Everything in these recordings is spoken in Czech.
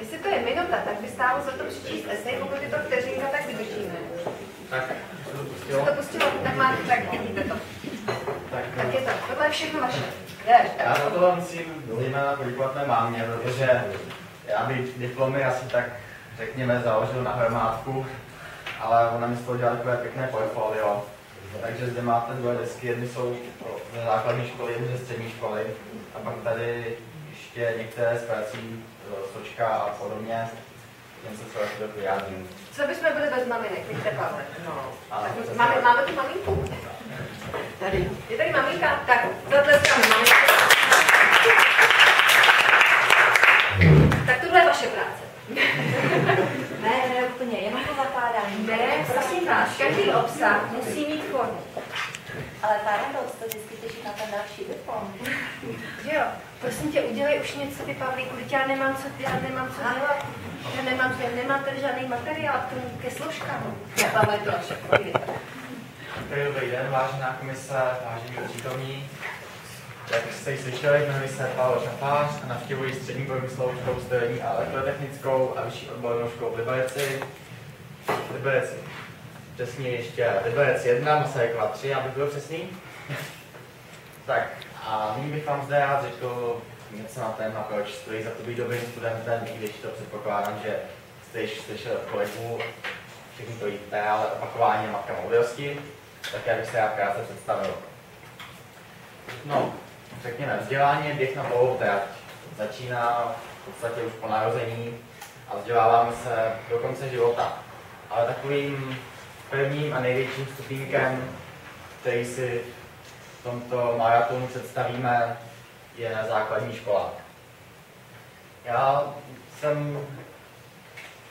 Jestli to je minuta, tak by stálo za to přečíst esej, pokud je to vteřinka, tak vydržíme. Tak, se to pustilo, tak máte, tak vidíte to. Tak je to, tohle je všechno vaše. Jdeš, Já tak. za to musím zejména poděkovat mé mámě, protože já bych diplomy asi tak, řekněme, založil na hromádku, ale ona mi z toho dělala takové pěkné portfolio. Takže zde máte dvě desky, jedny jsou ze základní školy, jedny ze střední školy. A pak tady ještě některé z prací, e, Sočka a podobně. Těm se třeba chvíli vyjádřím. Co bychom byli bez maminek, víte, Pavle? No. Máme, máme tu maminku? Tady. Je tady maminka? Tak, zatleskáme maminku. Tak tohle je vaše práce. Ne, ne, úplně, jenom to zakládání. Ne, prosím vás, každý obsah musí formu. Ale paradox, to vždycky těší na ten další diplom. Že jo? Prosím tě, udělej už něco, ty Pavlíku, teď já nemám co, já nemám co dělat. Já nemám, já nemám tady žádný materiál k tomu, ke složkám. Já, Pavle, to. Tak dobrý den, vážená komise, vážení přítomní. Jak jste ji slyšeli, jmenuji se Pavel Šafář a navštěvuji střední průmyslovou školu strojní a elektrotechnickou a vyšší odbornou školu v Liberci. Liberec, přesně ještě Liberec 1, Masarykova 3, abych byl přesný. tak a nyní bych vám zde rád řekl něco na téma, proč stojí za to být dobrým studentem, i když to předpokládám, že jste již slyšeli od kolegů, všechny to víte, ale opakování je matka moudrosti, tak já bych se rád krátce představil. No, řekněme, vzdělání je běh na dlouhou trať. Začíná v podstatě už po narození a vzděláváme se do konce života. Ale takovým prvním a největším stupínkem, který si v tomto maratonu představíme, je základní škola. Já jsem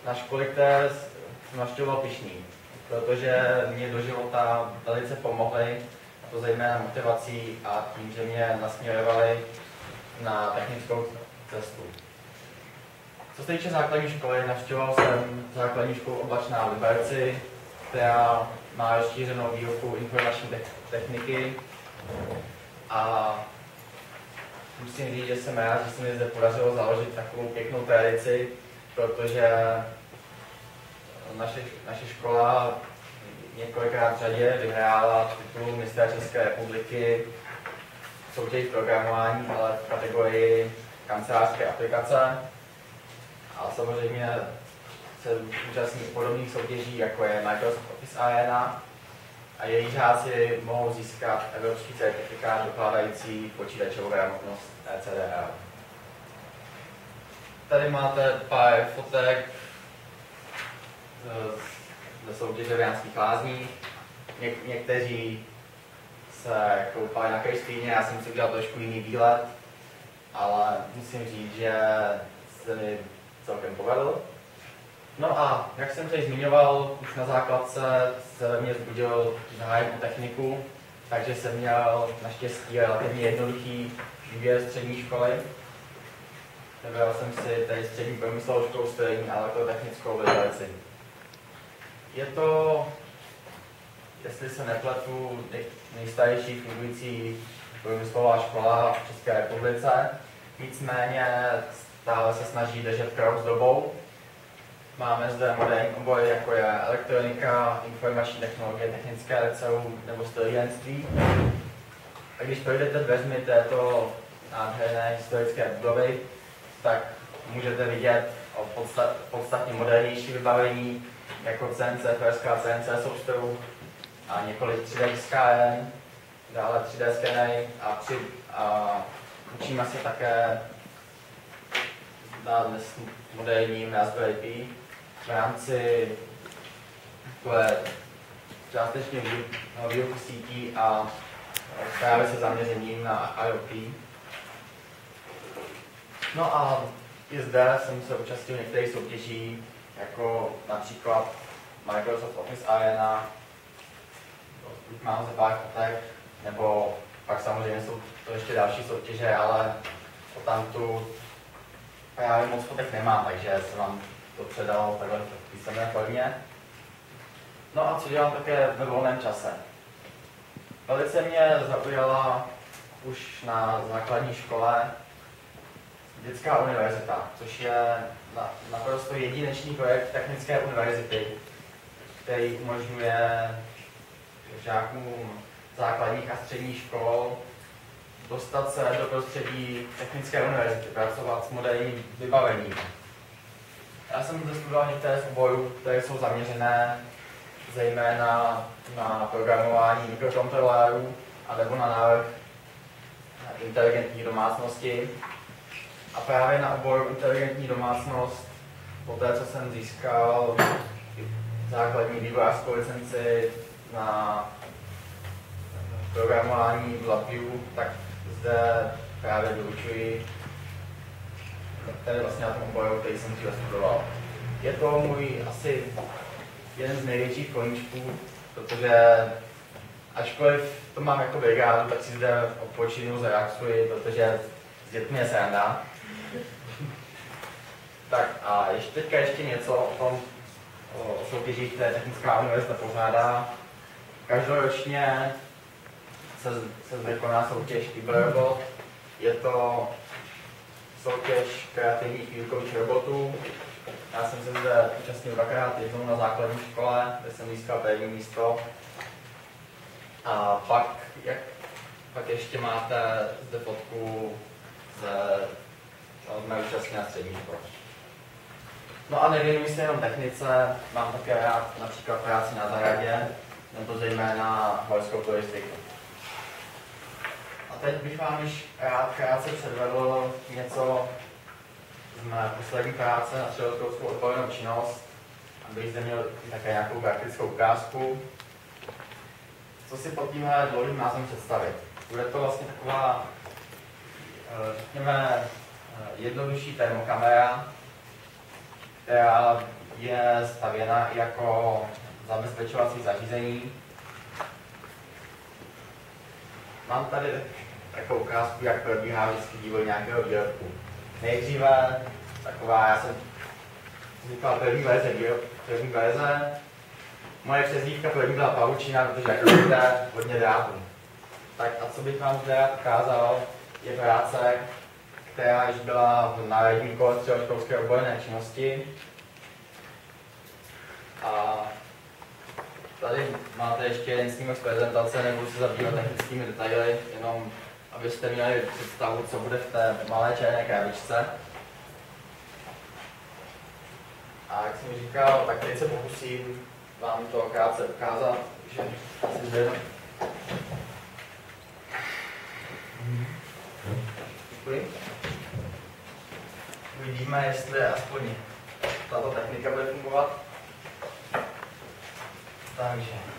na školy, které jsem navštěvoval pišný, protože mě do života velice pomohly, a to zejména motivací a tím, že mě nasměrovali na technickou cestu. Co se týče základní školy, navštěvoval jsem základní školu Oblačná v Liberci, která má rozšířenou výuku informační techniky a musím říct, že jsem rád, že se mi zde podařilo založit takovou pěknou tradici, protože naše, naše škola několikrát v řadě vyhrála titul mistra České republiky soutěž programování, ale v kategorii kancelářské aplikace. A samozřejmě se účastní podobných soutěží, jako je Microsoft Office Arena, a její žáci mohou získat evropský certifikát dokládající počítačovou gramotnost ECDL. Tady máte pár fotek ze soutěže v Janských lázních. Něk- někteří se koupali na Kristýně, já jsem si udělal trošku jiný výlet, ale musím říct, že se mi celkem povedl. No a jak jsem tady zmiňoval, už na základce se mě zbudil zájem o techniku, takže jsem měl naštěstí relativně jednoduchý výběr střední školy. Vybral jsem si tady střední průmyslovou školu strojní a elektrotechnickou v Liberci. Je to, jestli se nepletu, nej- nejstarší fungující průmyslová škola v České republice. Nicméně stále se snaží držet krok s dobou. Máme zde moderní obory, jako je elektronika, informační technologie, technické liceum nebo strojírenství. A když projdete dveřmi této nádherné historické budovy, tak můžete vidět o podstat, podstatně modernější vybavení, jako CNC, FSK, CNC softwaru a několik 3D tiskáren, dále 3D skenery a, při, a učíme se také na dnes moderním Raspberry Pi v rámci částečně no, výuky sítí a právě se zaměřením na IoT. No a i zde jsem se účastnil některých soutěží, jako například Microsoft Office Arena, mám ze pár fotek, nebo pak samozřejmě jsou to ještě další soutěže, ale o tamtu právě moc fotek nemám, takže jsem vám to předal takhle v písemné formě. No a co dělám také ve volném čase? Velice mě zaujala už na základní škole Dětská univerzita, což je naprosto jedinečný projekt Technické univerzity, který umožňuje žákům základních a středních škol dostat se do prostředí Technické univerzity, pracovat s moderním vybavením. Já jsem zde studoval některé z oborů, které jsou zaměřené zejména na programování mikrokontrolérů a nebo na návrh inteligentní domácnosti. A právě na oboru inteligentní domácnost, po té, co jsem získal základní vývojářskou licenci na programování v LabVIEW, tak zde právě vyučuji tady vlastně na tom oboru, který jsem dříve studoval. Je to můj asi jeden z největších koníčků, protože ačkoliv to mám jako brigádu, tak si zde odpočinu, zaraxuji, protože s dětmi je sranda. tak a ještě teďka ještě něco o tom, o soutěžích, které Technická univerzita pořádá. Každoročně se, se zde koná soutěž Kyberbot. Je to soutěž kreativních výukových robotů. Já jsem se zde účastnil dvakrát, jednou na základní škole, kde jsem získal první místo. A pak, jak, pak ještě máte zde fotku ze mé účastní na střední škole. No a nevěnuji se jenom technice, mám také rád například práci na zahradě, nebo zejména horskou turistiku. Teď bych vám již rád krátce předvedl něco z mé poslední práce na středoškolskou odbornou činnost, abych zde měl také nějakou praktickou ukázku. Co si pod tímhle dlouhým názvem představit? Bude to vlastně taková, eh, řekněme, eh, jednodušší termokamera, která je stavěna jako zabezpečovací zařízení. Mám tady takovou ukázku, jak probíhá vždycky vývoj nějakého výrobku. Nejdříve taková, já jsem říkal první verze, první verze. Moje přezdívka první byla pavučina, protože jak vidíte, hodně drátů. Tak a co bych vám zde ukázal, je práce, která již byla v národní kole středoškolské odborné činnosti. A tady máte ještě jeden snímek z prezentace, nebudu se zabývat technickými detaily, jenom abyste měli představu, co bude v té malé černé krabičce. A jak jsem říkal, tak teď se pokusím vám to krátce ukázat, že asi zde Děkuji. Uvidíme, jestli aspoň tato technika bude fungovat. Takže.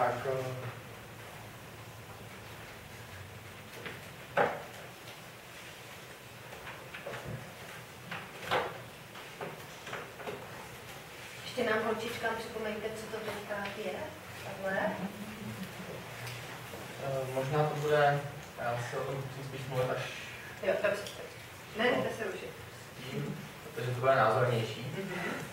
Tak. Ještě nám holčičkám připomeňte, co to teďka je. Takhle. Eh, možná to bude, já si o tom musím spíš mluvit až Jo, dobře. Ne, ne, se rušit. tím, protože to bude názornější. Mhm.